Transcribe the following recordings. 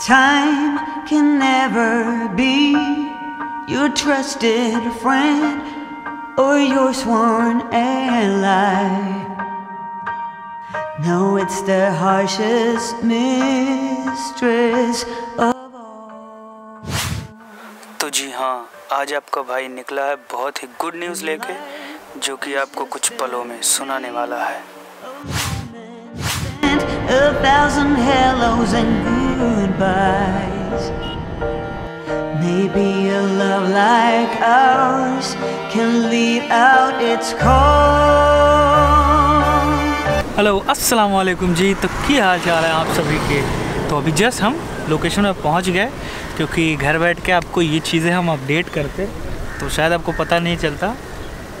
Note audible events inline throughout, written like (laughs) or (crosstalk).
Time can never be your trusted friend or your sworn ally. No, it's the harshest mistress of all. तो जी हाँ आज आपका भाई निकला है बहुत ही गुड न्यूज़ लेके जो कि आपको कुछ पलों में सुनाने वाला है A thousand hellos and goodbyes. Maybe a love like ours can leave out its call. Hello अस्सलाम वालेकुम जी। तो क्या हाल चाल है आप सभी के? तो अभी जस्ट हम लोकेशन में पहुँच गए, क्योंकि घर बैठ के आपको ये चीज़ें हम अपडेट करते तो शायद आपको पता नहीं चलता।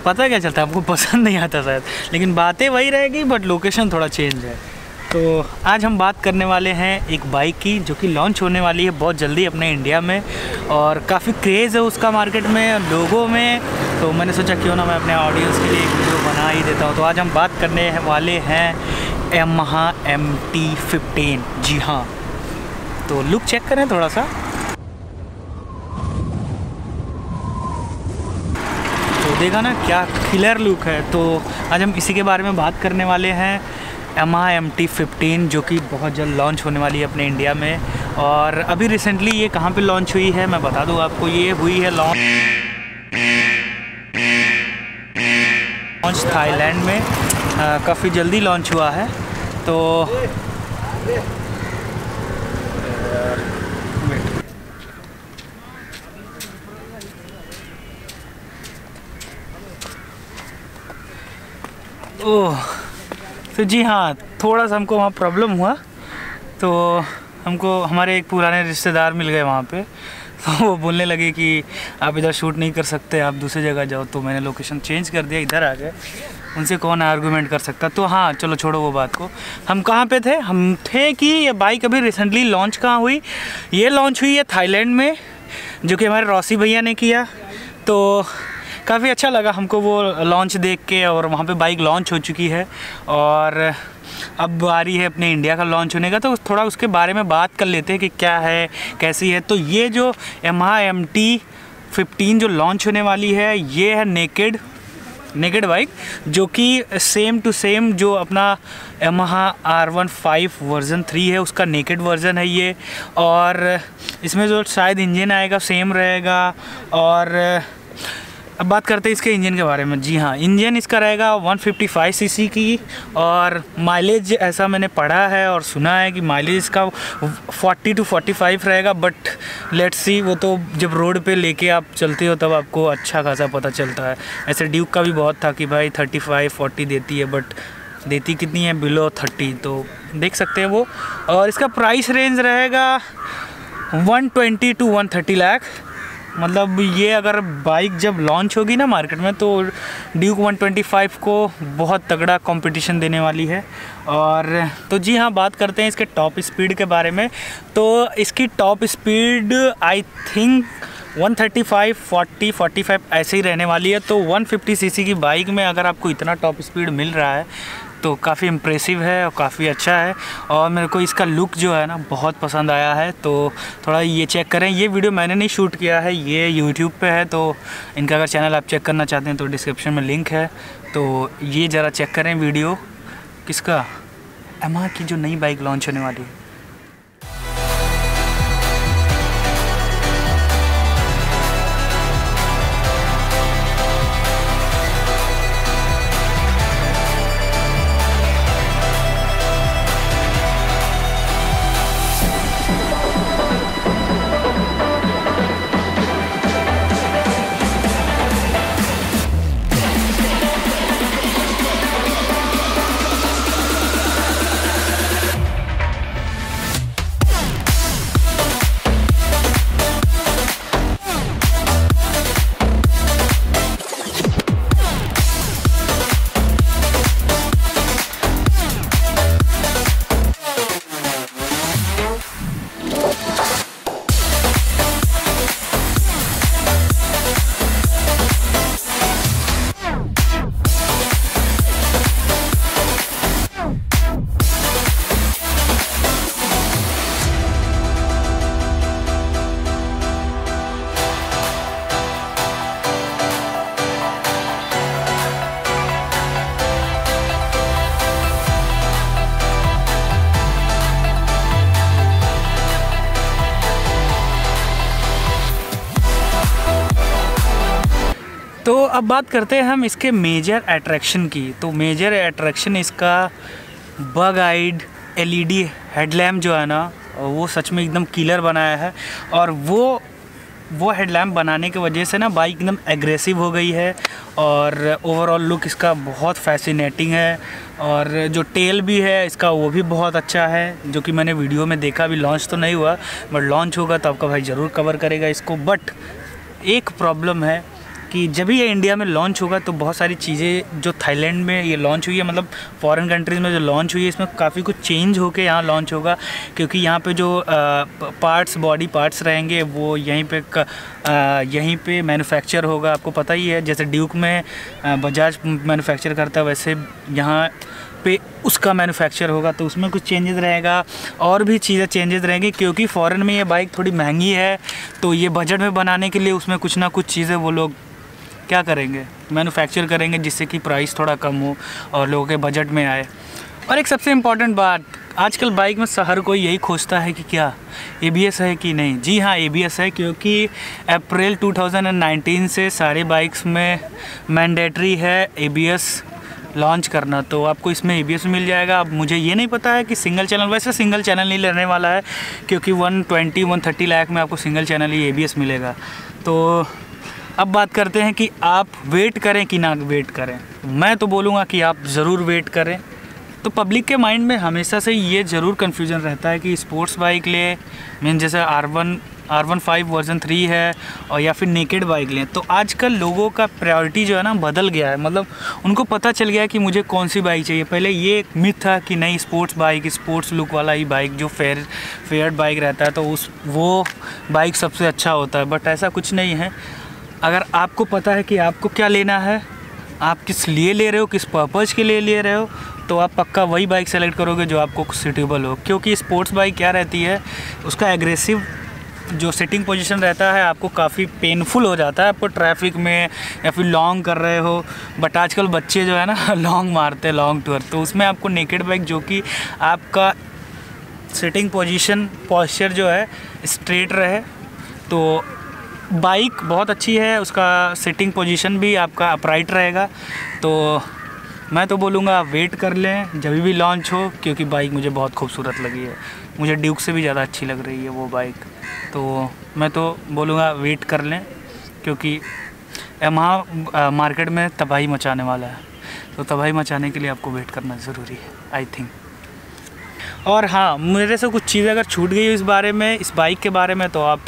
पता क्या चलता? आपको (laughs) पसंद नहीं आता शायद। लेकिन बातें वही रहेगी बट लोकेशन थोड़ा चेंज है। तो आज हम बात करने वाले हैं एक बाइक की, जो कि लॉन्च होने वाली है बहुत जल्दी अपने इंडिया में। और काफ़ी क्रेज़ है उसका मार्केट में, लोगों में। तो मैंने सोचा क्यों ना मैं अपने ऑडियंस के लिए एक वीडियो बना ही देता हूँ। तो आज हम बात करने वाले हैं um Yamaha M T fifteen जी हाँ। तो लुक चेक करें थोड़ा सा तो देखा ना, क्या क्लियर लुक है। तो आज हम इसी के बारे में बात करने वाले हैं। M I M T fifteen जो कि बहुत जल्द लॉन्च होने वाली है अपने इंडिया में। और अभी रिसेंटली ये कहाँ पे लॉन्च हुई है, मैं बता दूँ आपको, ये हुई है लॉन्च लॉन्च थाईलैंड में। काफ़ी जल्दी लॉन्च हुआ है तो ओह। तो जी हाँ थोड़ा सा हमको वहाँ प्रॉब्लम हुआ। तो हमको, हमारे एक पुराने रिश्तेदार मिल गए वहाँ पे। (laughs) तो वो बोलने लगे कि आप इधर शूट नहीं कर सकते, आप दूसरी जगह जाओ। तो मैंने लोकेशन चेंज कर दिया, इधर आ गए। उनसे कौन आर्गूमेंट कर सकता? तो हाँ चलो छोड़ो वो बात को। हम कहाँ पे थे? हम थे कि ये बाइक अभी रिसेंटली लॉन्च कहाँ हुई? ये लॉन्च हुई है थाईलैंड में, जो कि हमारे रॉसी भैया ने किया। तो काफ़ी अच्छा लगा हमको वो लॉन्च देख के और वहाँ पे बाइक लॉन्च हो चुकी है और अब आ रही है अपने इंडिया का लॉन्च होने का तो थोड़ा उसके बारे में बात कर लेते हैं कि क्या है, कैसी है। तो ये जो एम एम टी फिफ्टीन जो लॉन्च होने वाली है, ये है नेकेड नेकेड बाइक जो कि सेम टू सेम जो अपना Yamaha R one five version three है, उसका नेकेड वर्ज़न है ये। और इसमें जो शायद इंजन आएगा सेम रहेगा और अब बात करते हैं इसके इंजन के बारे में। जी हाँ इंजन इसका रहेगा 155 सीसी की और माइलेज ऐसा मैंने पढ़ा है और सुना है कि माइलेज इसका 40 टू 45 रहेगा बट लेट्स सी वो तो जब रोड पे लेके आप चलते हो, तब आपको अच्छा खासा पता चलता है। ऐसे ड्यूक का भी बहुत था कि भाई 35 40 देती है बट देती कितनी है? बिलो 30 तो देख सकते हैं वो। और इसका प्राइस रेंज रहेगा 120 टू 130 लाख। मतलब ये अगर बाइक जब लॉन्च होगी ना मार्केट में तो ड्यूक 125 को बहुत तगड़ा कंपटीशन देने वाली है। और तो जी हाँ बात करते हैं इसके टॉप स्पीड के बारे में। तो इसकी टॉप स्पीड आई थिंक 135, 40, 45 ऐसे ही रहने वाली है। तो 150 सीसी की बाइक में अगर आपको इतना टॉप स्पीड मिल रहा है तो काफ़ी इम्प्रेसिव है और काफ़ी अच्छा है। और मेरे को इसका लुक जो है ना, बहुत पसंद आया है। तो थोड़ा ये चेक करें। ये वीडियो मैंने नहीं शूट किया है, ये यूट्यूब पे है। तो इनका अगर चैनल आप चेक करना चाहते हैं तो डिस्क्रिप्शन में लिंक है। तो ये ज़रा चेक करें वीडियो किसका? एमा की जो नई बाइक लॉन्च होने वाली है। तो अब बात करते हैं हम इसके मेजर अट्रैक्शन की। तो मेजर अट्रैक्शन इसका बग आइड एलईडी हेडलैम्प जो है ना, वो सच में एकदम किलर बनाया है। और वो वो हेडलैम्प बनाने की वजह से ना बाइक एकदम एग्रेसिव हो गई है और ओवरऑल लुक इसका बहुत फैसिनेटिंग है। और जो टेल भी है, इसका वो भी बहुत अच्छा है, जो कि मैंने वीडियो में देखा अभी लॉन्च तो नहीं हुआ बट लॉन्च होगा तो आपका भाई ज़रूर कवर करेगा इसको। बट एक प्रॉब्लम है कि जब भी ये इंडिया में लॉन्च होगा तो बहुत सारी चीज़ें जो थाईलैंड में ये लॉन्च हुई है मतलब फॉरेन कंट्रीज़ में जो लॉन्च हुई है इसमें काफ़ी कुछ चेंज होके यहाँ लॉन्च होगा क्योंकि यहाँ पे जो पार्ट्स बॉडी पार्ट्स रहेंगे वो यहीं पे क, आ, यहीं पे मैन्युफैक्चर होगा। आपको पता ही है जैसे ड्यूक में बजाज मैन्युफैक्चर करता है वैसे यहाँ पे उसका मैन्युफैक्चर होगा तो उसमें कुछ चेंजेस रहेगा और भी चीज़ें चेंजेस रहेंगी क्योंकि फ़ॉरेन में ये बाइक थोड़ी महँगी है तो ये बजट में बनाने के लिए उसमें कुछ ना कुछ चीज़ें वो लोग क्या करेंगे? मैन्युफैक्चर करेंगे जिससे कि प्राइस थोड़ा कम हो और लोगों के बजट में आए। और एक सबसे इंपॉर्टेंट बात, आजकल बाइक में हर कोई यही खोजता है कि क्या एबीएस है कि नहीं? जी हाँ एबीएस है क्योंकि अप्रैल 2019 से सारे बाइक्स में मैंडेटरी है एबीएस लॉन्च करना। तो आपको इसमें एबीएस मिल जाएगा। अब मुझे ये नहीं पता है कि सिंगल चैनल वैसे सिंगल चैनल नहीं लेने वाला है, क्योंकि 120 130 लाख में आपको सिंगल चैनल ही एबीएस मिलेगा। तो अब बात करते हैं कि आप वेट करें कि ना वेट करें। मैं तो बोलूँगा कि आप ज़रूर वेट करें। तो पब्लिक के माइंड में हमेशा से ये ज़रूर कन्फ्यूज़न रहता है कि स्पोर्ट्स बाइक ले मीन जैसे R one R one five version three है और या फिर नेकेड बाइक लें। तो आजकल लोगों का प्रायोरिटी जो है ना बदल गया है। मतलब उनको पता चल गया है कि मुझे कौन सी बाइक चाहिए। पहले ये एक मिथ था कि नहीं स्पोर्ट्स बाइक स्पोर्ट्स लुक वाला ही बाइक जो फेयर फेयर बाइक रहता है तो उस, वो बाइक सबसे अच्छा होता है। बट ऐसा कुछ नहीं है। अगर आपको पता है कि आपको क्या लेना है, आप किस लिए ले रहे हो, किस पर्पज़ के लिए ले रहे हो तो आप पक्का वही बाइक सेलेक्ट करोगे जो आपको सूटेबल हो। क्योंकि स्पोर्ट्स बाइक क्या रहती है, उसका एग्रेसिव जो सिटिंग पोजीशन रहता है, आपको काफ़ी पेनफुल हो जाता है। आपको ट्रैफ़िक में या फिर लॉन्ग कर रहे हो बट आजकल बच्चे जो है ना (laughs) लॉन्ग मारते हैं लॉन्ग टूर तो उसमें आपको नेकेड बाइक जो कि आपका सिटिंग पोजीशन पॉस्चर जो है स्ट्रेट रहे। तो बाइक बहुत अच्छी है, उसका सिटिंग पोजीशन भी आपका अपराइट रहेगा। तो मैं तो बोलूँगा वेट कर लें, जब भी लॉन्च हो, क्योंकि बाइक मुझे बहुत खूबसूरत लगी है। मुझे ड्यूक से भी ज़्यादा अच्छी लग रही है वो बाइक। तो मैं तो बोलूँगा वेट कर लें, क्योंकि वहाँ मार्केट में तबाही मचाने वाला है। तो तबाही मचाने के लिए आपको वेट करना ज़रूरी है आई थिंक और हाँ मेरे से कुछ चीज़ें अगर छूट गई इस बारे में, इस बाइक के बारे में तो आप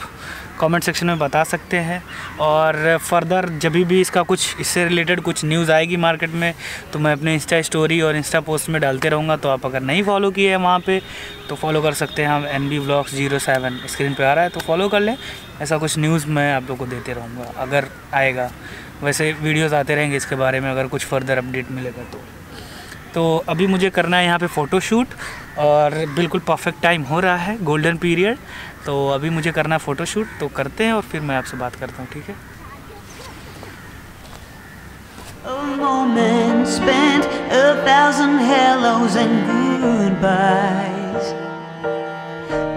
कमेंट सेक्शन में बता सकते हैं। और फर्दर जब भी इसका कुछ, इससे रिलेटेड कुछ न्यूज़ आएगी मार्केट में तो मैं अपने इंस्टा स्टोरी और इंस्टा पोस्ट में डालते रहूँगा। तो आप अगर नहीं फॉलो किए हैं वहाँ पे तो फॉलो कर सकते हैं हम N B blogs zero seven screen पर आ रहा है तो फॉलो कर लें। ऐसा कुछ न्यूज़ मैं आप लोग को देते रहूँगा, अगर आएगा। वैसे वीडियोज़ आते रहेंगे इसके बारे में, अगर कुछ फर्दर अपडेट मिलेगा तो। तो अभी मुझे करना है यहाँ पे फ़ोटो शूट और बिल्कुल परफेक्ट टाइम हो रहा है गोल्डन पीरियड तो अभी मुझे करना है फ़ोटो शूट तो करते हैं और फिर मैं आपसे बात करता हूँ, ठीक है.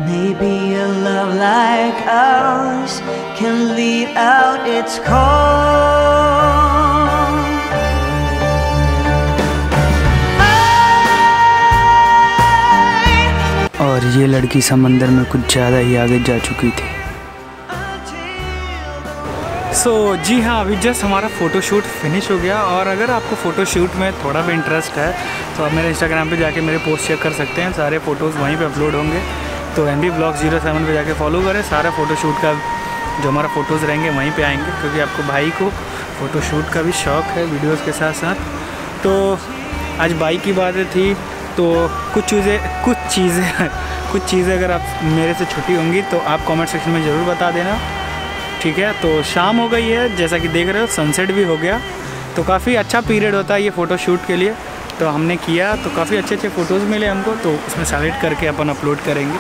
Maybe a love like ours can leave out its call. ये लड़की समंदर में कुछ ज़्यादा ही आगे जा चुकी थी। सो so, जी हाँ अभी जस्ट हमारा फ़ोटोशूट फिनिश हो गया और अगर आपको फ़ोटोशूट में थोड़ा भी इंटरेस्ट है तो आप मेरे इंस्टाग्राम पे जाके मेरे पोस्ट चेक कर सकते हैं। सारे फ़ोटोज़ वहीं पे अपलोड होंगे। तो M B blog zero seven पर जाके फॉलो करें। सारा फ़ोटोशूट का जो हमारा फ़ोटोज़ रहेंगे वहीं पर आएँगे क्योंकि आपको भाई को फ़ोटोशूट का भी शौक़ है वीडियोज़ के साथ साथ। तो आज बाइक की बातें थी तो कुछ चीज़ें कुछ चीज़ें कुछ चीज़ें अगर आप मेरे से छुट्टी होंगी तो आप कमेंट सेक्शन में ज़रूर बता देना। ठीक है? तो शाम हो गई है, जैसा कि देख रहे हो सनसेट भी हो गया। तो काफ़ी अच्छा पीरियड होता है ये फ़ोटो शूट के लिए। तो हमने किया तो काफ़ी अच्छे अच्छे फ़ोटोज़ मिले हमको तो उसमें सेलेक्ट करके अपन अपलोड करेंगे।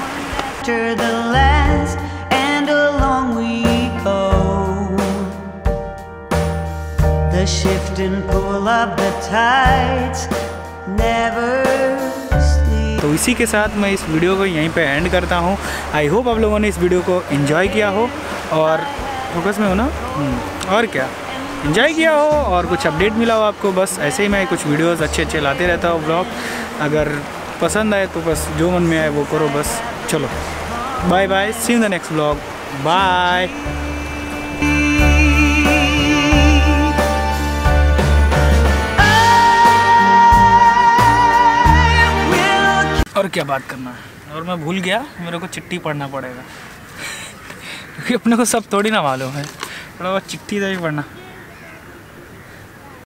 The shift and pull of the tides never इसी के साथ मैं इस वीडियो को यहीं पे एंड करता हूँ। आई होप आप लोगों ने इस वीडियो को इन्जॉय किया हो और फोकस में हो ना? हम्म, और क्या? इन्जॉय किया हो और कुछ अपडेट मिला हो आपको? बस ऐसे ही मैं कुछ वीडियोस अच्छे अच्छे लाते रहता हूँ ब्लॉग अगर पसंद आए तो बस जो मन में आए वो करो बस चलो। Bye bye see the next blog bye और क्या बात करना है? और मैं भूल गया, मेरे को चिट्ठी पढ़ना पड़ेगा। (laughs) क्योंकि अपने को सब थोड़ी ना मालूम है। थोड़ा बहुत चिट्ठी तो ही पढ़ना।